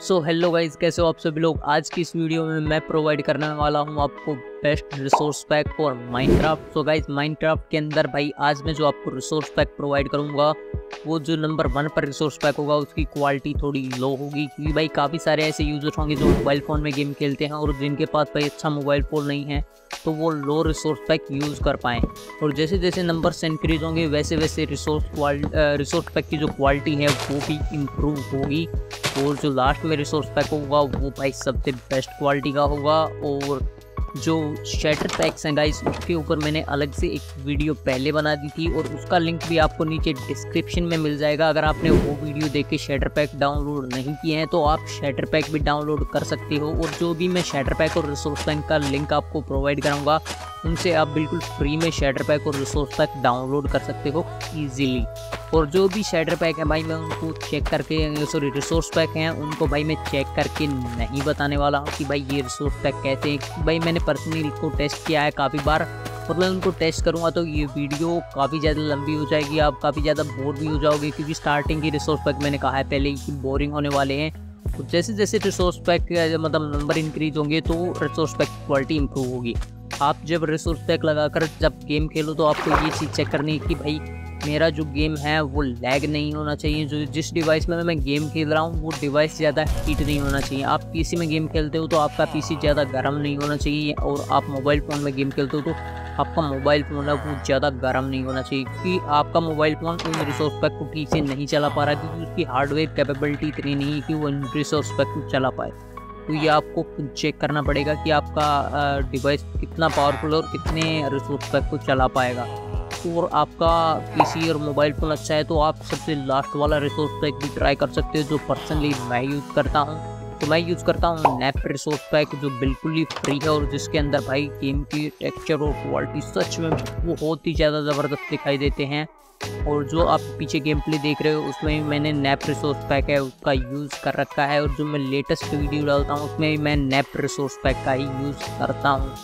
So hello guys कैसे हो आप सभी लोग? आज की इस वीडियो में मैं प्रोवाइड करने वाला हूँ आपको best resource pack for Minecraft so guys Minecraft के अंदर भाई, आज मैं जो आपको रिसोर्स पैक प्रोवाइड करूँगा, वो जो नंबर वन पर रिसोर्स पैक होगा, उसकी क्वालिटी थोड़ी लो होगी, क्योंकि भाई काफ़ी सारे ऐसे यूज़र होंगे जो मोबाइल फ़ोन में गेम खेलते हैं और जिनके पास भाई अच्छा मोबाइल फ़ोन नहीं है तो वो लो रिसोर्स पैक यूज़ कर पाएँ। और जैसे जैसे नंबर इंक्रीज होंगे वैसे वैसे रिसोर्स रिसोर्स पैक की जो क्वालिटी है, वो भी इम्प्रूव होगी। और जो लास्ट में रिसोर्स पैक होगा, वो भाई सबसे बेस्ट क्वालिटी का होगा और जो शेटर पैक्स हैं गाइस उसके ऊपर मैंने अलग से एक वीडियो पहले बना दी थी और उसका लिंक भी आपको नीचे डिस्क्रिप्शन में मिल जाएगा। अगर आपने वो वीडियो देख के शेटर पैक डाउनलोड नहीं किए हैं तो आप शेटर पैक भी डाउनलोड कर सकते हो और जो भी मैं शेटर पैक और रिसोर्स पैक का लिंक आपको प्रोवाइड कराऊँगा, उनसे आप बिल्कुल फ्री में शेटर पैक और रिसोर्स पैक डाउनलोड कर सकते हो ईजीली और जो भी शेडर पैक है भाई, मैं उनको चेक करके सॉरी रिसोर्स पैक हैं, उनको भाई मैं चेक करके नहीं बताने वाला कि भाई ये रिसोर्स पैक कैसे हैं। भाई मैंने पर्सनली इनको टेस्ट किया है काफ़ी बार और मैं उनको टेस्ट करूँगा तो ये वीडियो काफ़ी ज़्यादा लंबी हो जाएगी, आप काफ़ी ज़्यादा बोर भी हो जाओगे क्योंकि स्टार्टिंग की रिसोर्स पैक मैंने कहा है पहले ही बोरिंग होने वाले हैं। तो जैसे जैसे रिसोर्स पैक मतलब नंबर इंक्रीज होंगे तो रिसोर्स पैक क्वालिटी इंप्रूव होगी। आप जब रिसोर्स पैक लगाकर जब गेम खेलो तो आपको ये चीज़ चेक करनी है कि भाई मेरा जो गेम है वो लैग नहीं होना चाहिए। जो जिस डिवाइस में मैं गेम खेल रहा हूँ, वो डिवाइस ज़्यादा हीट नहीं होना चाहिए। आप पीसी में गेम खेलते हो तो आपका पीसी ज़्यादा गर्म नहीं होना चाहिए और आप मोबाइल फ़ोन में गेम खेलते हो तो आपका मोबाइल फ़ोन है वो ज़्यादा गर्म नहीं होना चाहिए। क्योंकि आपका मोबाइल फ़ोन उन रिसोर्स पैक को ठीक से नहीं चला पा रहा है क्योंकि उसकी हार्डवेयर कैपेबिलिटी इतनी नहीं है कि वो इन रिसोर्स पैक को चला पाए। तो ये आपको चेक करना पड़ेगा कि आपका डिवाइस कितना पावरफुल और कितने रिसोर्स पैक को चला पाएगा। और आपका पीसी और मोबाइल फ़ोन अच्छा है तो आप सबसे लास्ट वाला रिसोर्स पैक भी ट्राई कर सकते हो जो पर्सनली मैं यूज़ करता हूँ। तो मैं यूज़ करता हूँ नेप रिसोर्स पैक जो बिल्कुल ही फ्री है और जिसके अंदर भाई गेम की टेक्सचर और क्वालिटी सच में बहुत ही ज़्यादा ज़बरदस्त दिखाई देते हैं। और जो आप पीछे गेम प्ले देख रहे हो, उसमें भी मैंने नैप रिसोर्स पैक है, उसका यूज़ कर रखा है और जो मैं लेटेस्ट वीडियो डालता हूँ, उसमें भी मैं नैप रिसोर्स पैक का ही यूज़ करता हूँ।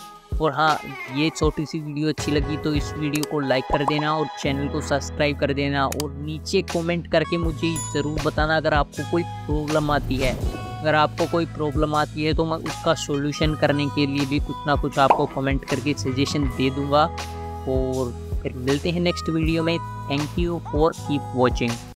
और हाँ ये छोटी सी वीडियो अच्छी लगी तो इस वीडियो को लाइक कर देना और चैनल को सब्सक्राइब कर देना और नीचे कमेंट करके मुझे ज़रूर बताना अगर आपको कोई प्रॉब्लम आती है। अगर आपको कोई प्रॉब्लम आती है तो मैं उसका सॉल्यूशन करने के लिए भी कुछ ना कुछ आपको कमेंट करके सजेशन दे दूँगा। और फिर मिलते हैं नेक्स्ट वीडियो में। Thank you for keep watching